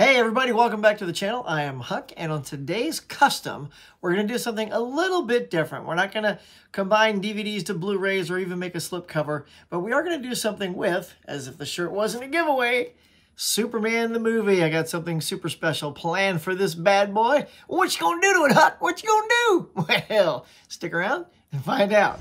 Hey everybody, welcome back to the channel. I am Huck, and on today's custom, we're to do something a little bit different. We're not to combine DVDs to Blu-rays or even make a slipcover, but we are to do something with, as if the shirt wasn't a giveaway, Superman the movie. I got something super special planned for this bad boy. What you gonna do to it, Huck? What you gonna do? Well, stick around and find out.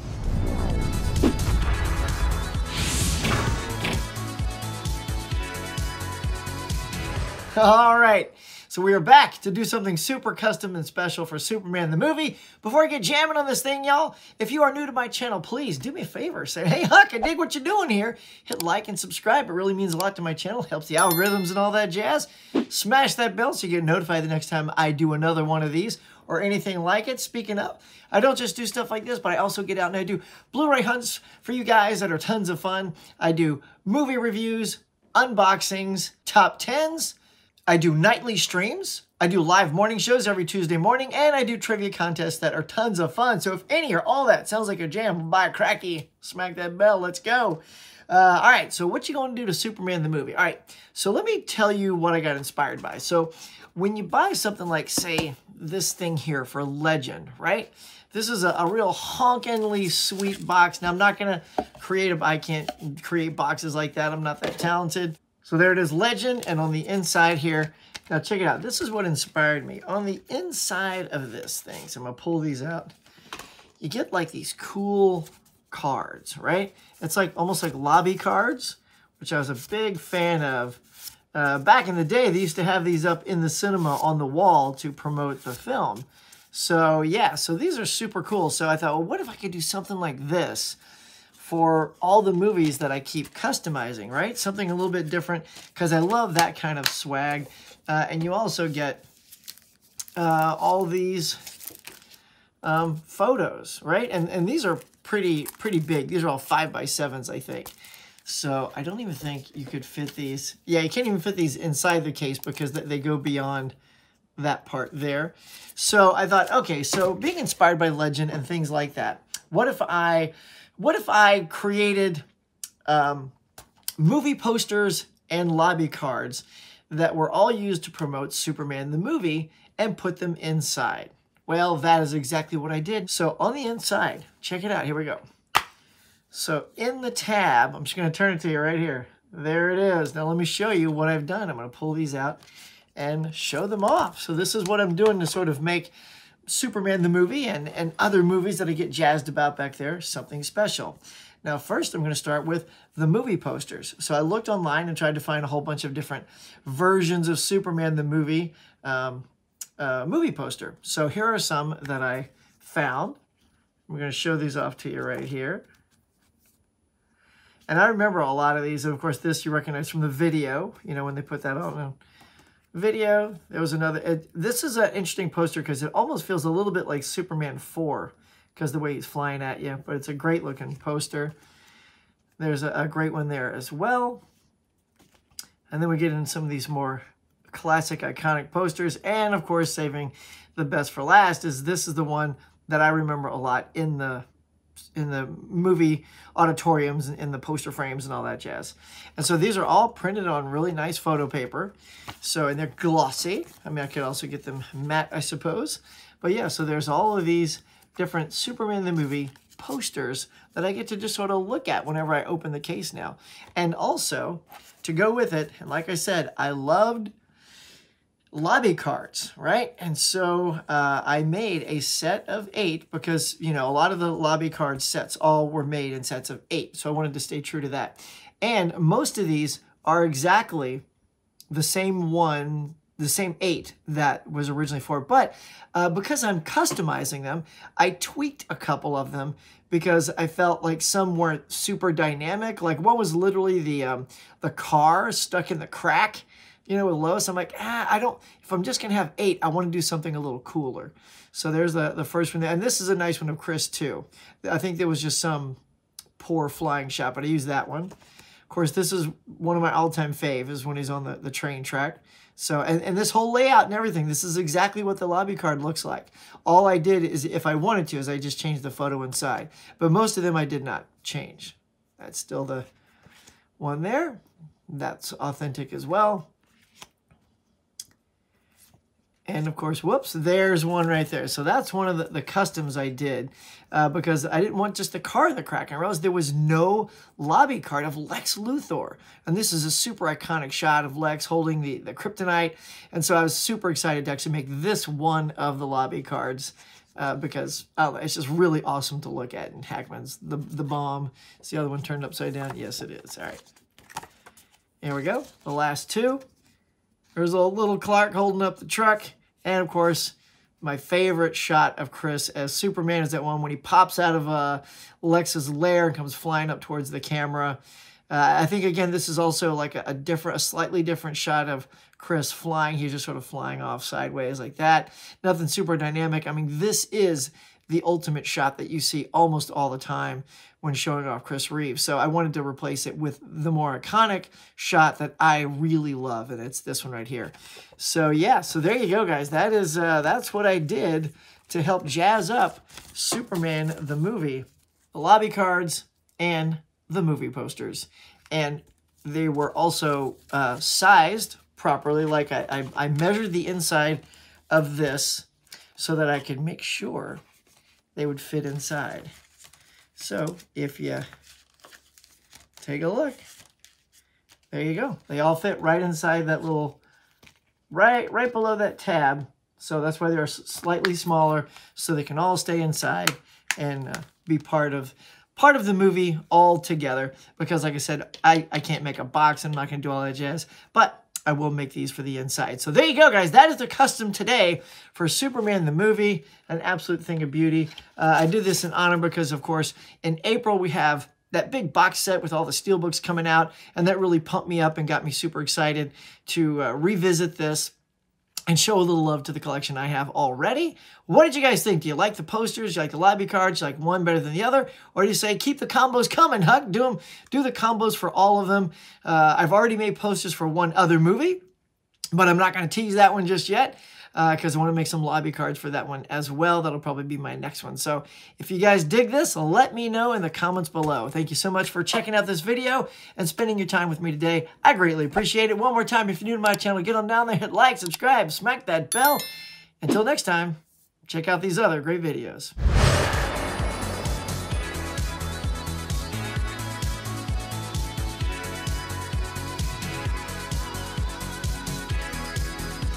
All right, so we are back to do something super custom and special for Superman the movie. Before I get jamming on this thing, y'all, if you are new to my channel, please do me a favor. Say, hey, Huck, I dig what you're doing here. Hit like and subscribe. It really means a lot to my channel. Helps the algorithms and all that jazz. Smash that bell so you get notified the next time I do another one of these or anything like it. Speaking of, I don't just do stuff like this, but I also get out and I do Blu-ray hunts for you guys that are tons of fun. I do movie reviews, unboxings, top 10s, I do nightly streams. I do live morning shows every Tuesday morning, and I do trivia contests that are tons of fun. So if any or all that sounds like a jam, buy a cracky, smack that bell, let's go. Uh, all right, so what you going to do to Superman the movie? All right, so let me tell you what I got inspired by. So when you buy something like, say, this thing here for Legend, right? This is a, a real honkingly sweet box. Now, I'm not going to create a, I can't create boxes like that. I'm not that talented. So there it is, Legend, and on the inside here, now check it out. This is what inspired me. On the inside of this thing, so I'm gonna pull these out, you get like these cool cards, right? It's like almost like lobby cards, which I was a big fan of. Uh, back in the day, they used to have these up in the cinema on the wall to promote the film. So yeah, so these are super cool. So I thought, well, what if I could do something like this? For all the movies that I keep customizing, right? Something a little bit different because I love that kind of swag. Uh, and you also get uh, all these um, photos, right? And, and these are pretty, pretty big. These are all five by sevens, I think. So I don't even think you could fit these. Yeah, you can't even fit these inside the case because they go beyond that part there. So I thought, okay, so being inspired by legend and things like that, what if I what if I created um, movie posters and lobby cards that were all used to promote Superman the movie and put them inside? Well, that is exactly what I did. So on the inside, check it out. Here we go. So in the tab, I'm just going to turn it to you right here. There it is. Now let me show you what I've done. I'm going to pull these out and show them off. So this is what I'm doing to sort of make Superman the movie and, and other movies that I get jazzed about back there, something special. Now, first, I'm going to start with the movie posters. So I looked online and tried to find a whole bunch of different versions of Superman the movie um, uh, movie poster. So here are some that I found. I'm going to show these off to you right here. And I remember a lot of these. Of course, this you recognize from the video, you know, when they put that on video. There was another. It, this is an interesting poster because it almost feels a little bit like Superman 4 because the way he's flying at you. But it's a great looking poster. There's a, a great one there as well. And then we get into some of these more classic iconic posters. And of course, saving the best for last is this is the one that I remember a lot in the in the movie auditoriums and in the poster frames and all that jazz. And so these are all printed on really nice photo paper. So, and they're glossy. I mean, I could also get them matte, I suppose. But yeah, so there's all of these different Superman the movie posters that I get to just sort of look at whenever I open the case now. And also, to go with it, and like I said, I loved lobby cards, right? And so uh, I made a set of eight because, you know, a lot of the lobby card sets all were made in sets of eight. So I wanted to stay true to that. And most of these are exactly the same one, the same eight that was originally for. But uh, because I'm customizing them, I tweaked a couple of them because I felt like some weren't super dynamic. Like one was literally the um, the car stuck in the crack you know, with Lois, I'm like, ah, I don't, if I'm just going to have eight, I want to do something a little cooler. So there's the, the first one. And this is a nice one of Chris, too. I think there was just some poor flying shot, but I used that one. Of course, this is one of my all-time fave, is when he's on the, the train track. So, and, and this whole layout and everything, this is exactly what the lobby card looks like. All I did is, if I wanted to, is I just changed the photo inside. But most of them I did not change. That's still the one there. That's authentic as well. And of course, whoops, there's one right there. So that's one of the, the customs I did uh, because I didn't want just the car of the Kraken. I realized there was no lobby card of Lex Luthor. And this is a super iconic shot of Lex holding the, the kryptonite. And so I was super excited to actually make this one of the lobby cards. Uh, because it's just really awesome to look at. And Hackman's the, the bomb. Is the other one turned upside down? Yes, it is. All right. Here we go. The last two. There's a little Clark holding up the truck. And of course, my favorite shot of Chris as Superman is that one when he pops out of uh, Lex's lair and comes flying up towards the camera. Uh, I think, again, this is also like a, a, different, a slightly different shot of Chris flying. He's just sort of flying off sideways like that. Nothing super dynamic. I mean, this is the ultimate shot that you see almost all the time when showing off Chris Reeves. So I wanted to replace it with the more iconic shot that I really love, and it's this one right here. So yeah, so there you go, guys. That is uh, that's what I did to help jazz up Superman the movie, the lobby cards, and the movie posters. And they were also uh, sized properly. Like I, I, I measured the inside of this so that I could make sure they would fit inside. So if you take a look, there you go. They all fit right inside that little, right, right below that tab. So that's why they're slightly smaller, so they can all stay inside and uh, be part of part of the movie all together. Because like I said, I, I can't make a box. I'm not going to do all that jazz. But I will make these for the inside. So there you go, guys. That is the custom today for Superman the movie. An absolute thing of beauty. Uh, I do this in honor because, of course, in April we have that big box set with all the steelbooks coming out, and that really pumped me up and got me super excited to uh, revisit this and show a little love to the collection I have already. What did you guys think? Do you like the posters? Do you like the lobby cards? Do you like one better than the other? Or do you say, keep the combos coming, Huck? Do, them, do the combos for all of them. Uh, I've already made posters for one other movie, but I'm not going to tease that one just yet because uh, I want to make some lobby cards for that one as well. That'll probably be my next one. So if you guys dig this, let me know in the comments below. Thank you so much for checking out this video and spending your time with me today. I greatly appreciate it. One more time, if you're new to my channel, get on down there, hit like, subscribe, smack that bell. Until next time, check out these other great videos.